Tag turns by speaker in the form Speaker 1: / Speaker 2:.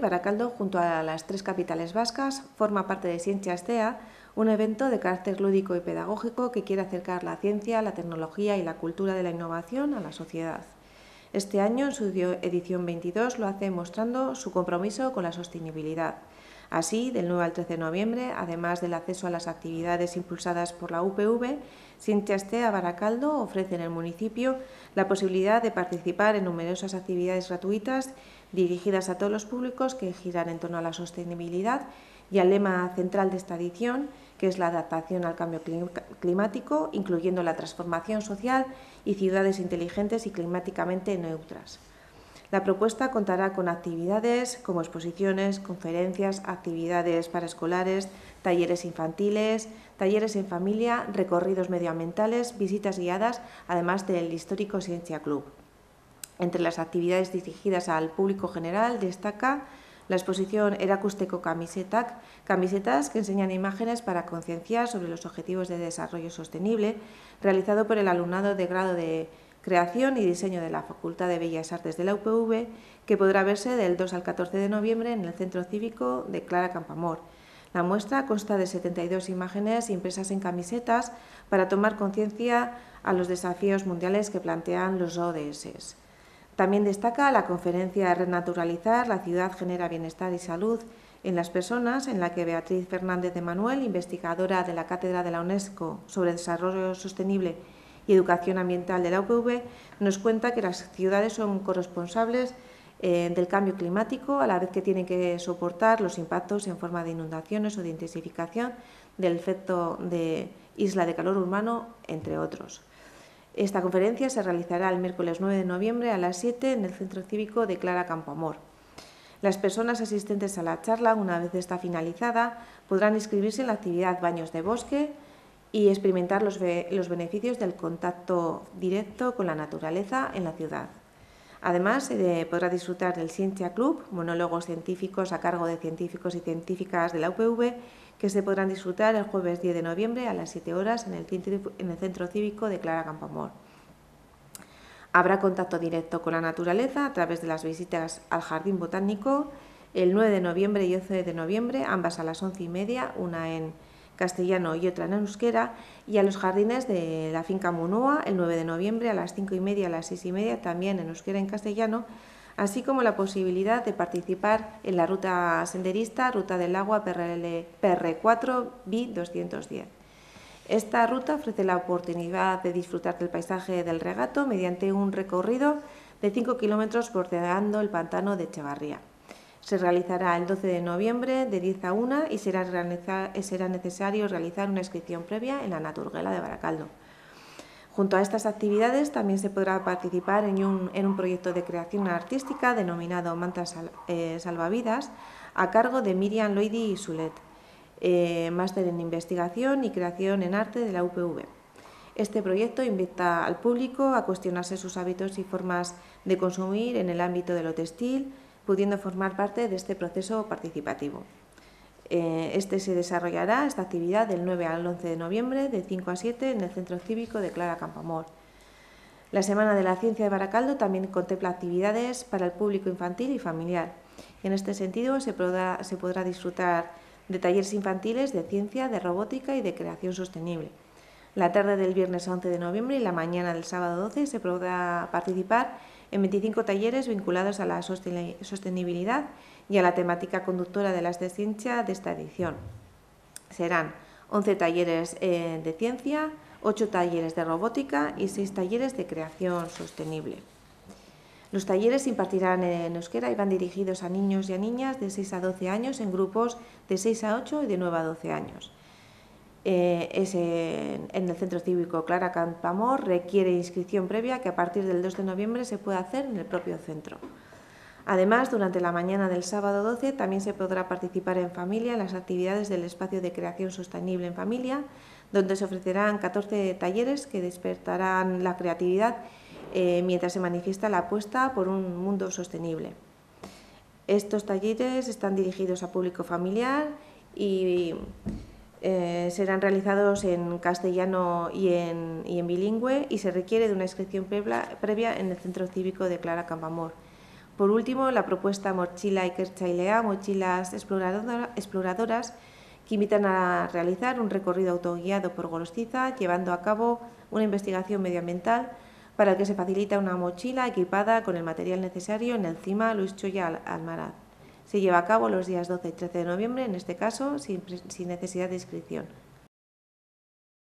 Speaker 1: Baracaldo, junto a las tres capitales vascas, forma parte de Ciencia Astea, un evento de carácter lúdico y pedagógico que quiere acercar la ciencia, la tecnología y la cultura de la innovación a la sociedad. Este año, en su edición 22, lo hace mostrando su compromiso con la sostenibilidad. Así, del 9 al 13 de noviembre, además del acceso a las actividades impulsadas por la UPV, Astea Baracaldo ofrece en el municipio la posibilidad de participar en numerosas actividades gratuitas dirigidas a todos los públicos que giran en torno a la sostenibilidad y al lema central de esta edición, que es la adaptación al cambio climático, incluyendo la transformación social y ciudades inteligentes y climáticamente neutras. La propuesta contará con actividades como exposiciones, conferencias, actividades para escolares, talleres infantiles, talleres en familia, recorridos medioambientales, visitas guiadas, además del histórico Ciencia Club. Entre las actividades dirigidas al público general destaca la exposición Eracusteco Camisetak, camisetas que enseñan imágenes para concienciar sobre los objetivos de desarrollo sostenible, realizado por el alumnado de grado de Creación y Diseño de la Facultad de Bellas Artes de la UPV, que podrá verse del 2 al 14 de noviembre en el Centro Cívico de Clara Campamor. La muestra consta de 72 imágenes impresas en camisetas para tomar conciencia a los desafíos mundiales que plantean los ODS. También destaca la conferencia Renaturalizar, la ciudad genera bienestar y salud en las personas, en la que Beatriz Fernández de Manuel, investigadora de la Cátedra de la UNESCO sobre Desarrollo Sostenible y Educación Ambiental de la UPV, nos cuenta que las ciudades son corresponsables eh, del cambio climático, a la vez que tienen que soportar los impactos en forma de inundaciones o de intensificación del efecto de isla de calor humano, entre otros. Esta conferencia se realizará el miércoles 9 de noviembre a las 7 en el Centro Cívico de Clara Campoamor. Las personas asistentes a la charla, una vez está finalizada, podrán inscribirse en la actividad Baños de Bosque y experimentar los, los beneficios del contacto directo con la naturaleza en la ciudad. Además, podrá disfrutar del Ciencia Club, monólogos científicos a cargo de científicos y científicas de la UPV, que se podrán disfrutar el jueves 10 de noviembre a las 7 horas en el, Centro Cívico de Clara Campamor. Habrá contacto directo con la naturaleza a través de las visitas al Jardín Botánico el 9 de noviembre y 11 de noviembre, ambas a las 11 y media, una en castellano y otra en euskera, y a los jardines de la finca Munua el 9 de noviembre a las 5 y media, a las 6 y media, también en euskera en castellano, así como la posibilidad de participar en la ruta senderista Ruta del Agua PR4 BI 210. Esta ruta ofrece la oportunidad de disfrutar del paisaje del regato mediante un recorrido de 5 kilómetros bordeando el pantano de Echevarría. Se realizará el 12 de noviembre de 10 a 1 y será, será necesario realizar una inscripción previa en la Naturguela de Baracaldo. Junto a estas actividades también se podrá participar en un, proyecto de creación artística denominado Mantas eh, Salvavidas a cargo de Miriam Loidi y Sulet, eh, máster en investigación y creación en arte de la UPV. Este proyecto invita al público a cuestionarse sus hábitos y formas de consumir en el ámbito de lo textil, pudiendo formar parte de este proceso participativo. Eh, este se desarrollará, esta actividad, del 9 al 11 de noviembre, de 5 a 7, en el Centro Cívico de Clara Campamor. La Semana de la Ciencia de Baracaldo también contempla actividades para el público infantil y familiar. En este sentido, se podrá, disfrutar de talleres infantiles de ciencia, de robótica y de creación sostenible. La tarde del viernes 11 de noviembre y la mañana del sábado 12 se podrá participar en 25 talleres vinculados a la sostenibilidad y a la temática conductora de las de ciencia de esta edición. Serán 11 talleres eh, de ciencia, 8 talleres de robótica y 6 talleres de creación sostenible. Los talleres se impartirán en euskera y van dirigidos a niños y a niñas de 6 a 12 años en grupos de 6 a 8 y de 9 a 12 años. Eh, en, el Centro Cívico Clara Campamor, requiere inscripción previa que a partir del 2 de noviembre se puede hacer en el propio centro. Además, durante la mañana del sábado 12 también se podrá participar en familia en las actividades del espacio de creación sostenible en familia, donde se ofrecerán 14 talleres que despertarán la creatividad eh, mientras se manifiesta la apuesta por un mundo sostenible. Estos talleres están dirigidos a público familiar y eh, serán realizados en castellano y en, bilingüe y se requiere de una inscripción previa, en el Centro Cívico de Clara Campamor. Por último, la propuesta Mochila Ikertzailea, mochilas exploradoras que invitan a realizar un recorrido autoguiado por Golostiza, llevando a cabo una investigación medioambiental para el que se facilita una mochila equipada con el material necesario en el CIMA Luis Choya Almaraz. Se lleva a cabo los días 12 y 13 de noviembre, en este caso sin, sin necesidad de inscripción.